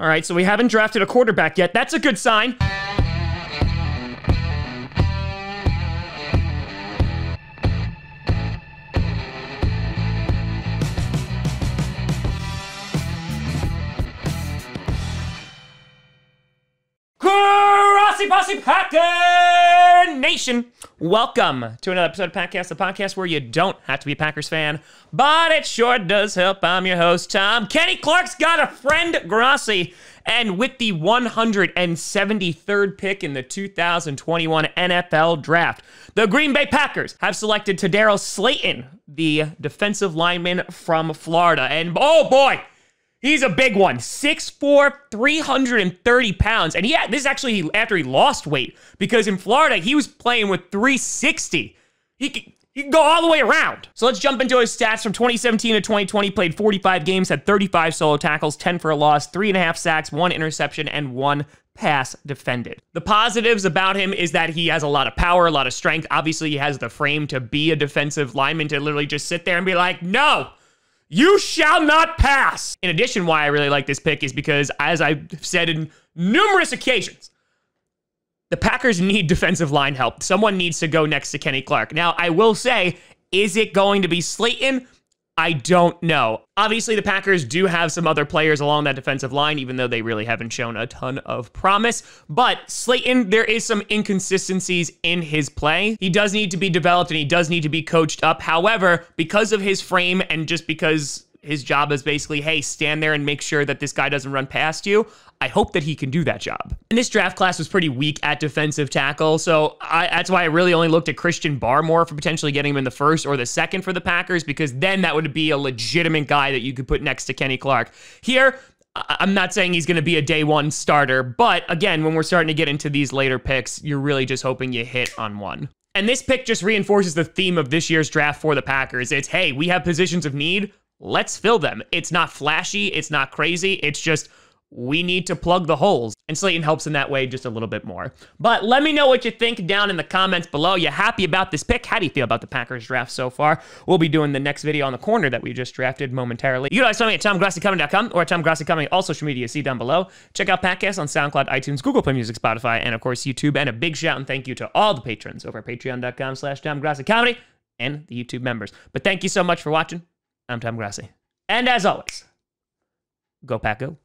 All right, so we haven't drafted a quarterback yet. That's a good sign. Crossy Bossy Packer Nation. Welcome to another episode of Packast, the podcast where you don't have to be a Packers fan, but it sure does help. I'm your host, Tom. Kenny Clark's got a friend, Grossi. And with the 173rd pick in the 2021 NFL Draft, the Green Bay Packers have selected Tedarrell Slaton, the defensive lineman from Florida. And oh boy, He's a big one. 6'4, 330 pounds. And yeah, this is actually after he lost weight because in Florida, he was playing with 360. He can, he can go all the way around. So let's jump into his stats from 2017 to 2020. Played 45 games, had 35 solo tackles, 10 for a loss, three and a half sacks, one interception, and one pass defended. The positives about him is that he has a lot of power, a lot of strength. Obviously, he has the frame to be a defensive lineman to literally just sit there and be like, no, you shall not pass. In addition, why I really like this pick is because, as I've said in numerous occasions, the Packers need defensive line help. Someone needs to go next to Kenny Clark. Now, I will say, is it going to be Slaton? I don't know. Obviously, the Packers do have some other players along that defensive line, even though they really haven't shown a ton of promise. But Slaton, there is some inconsistencies in his play. He does need to be developed and he does need to be coached up. However, because of his frame and just because his job is basically, hey, stand there and make sure that this guy doesn't run past you. I hope that he can do that job. And this draft class was pretty weak at defensive tackle, so I, that's why I really only looked at Christian Barmore for potentially getting him in the first or the second for the Packers, because then that would be a legitimate guy that you could put next to Kenny Clark. Here, I'm not saying he's going to be a day one starter, but again, when we're starting to get into these later picks, you're really just hoping you hit on one. And this pick just reinforces the theme of this year's draft for the Packers. It's, hey, we have positions of need let's fill them. It's not flashy, it's not crazy, it's just we need to plug the holes. And Slaton helps in that way just a little bit more. But let me know what you think down in the comments below. You happy about this pick? How do you feel about the Packers draft so far? We'll be doing the next video on the corner that we just drafted momentarily. You guys find me at TomGrossiComedy.com or at all social media see down below. Check out Packast on SoundCloud, iTunes, Google Play Music, Spotify, and of course YouTube. And a big shout and thank you to all the patrons over at patreon.com slash TomGrossiComedy and the YouTube members. But thank you so much for watching. I'm Tom Grossi. And as always, go Pack Go.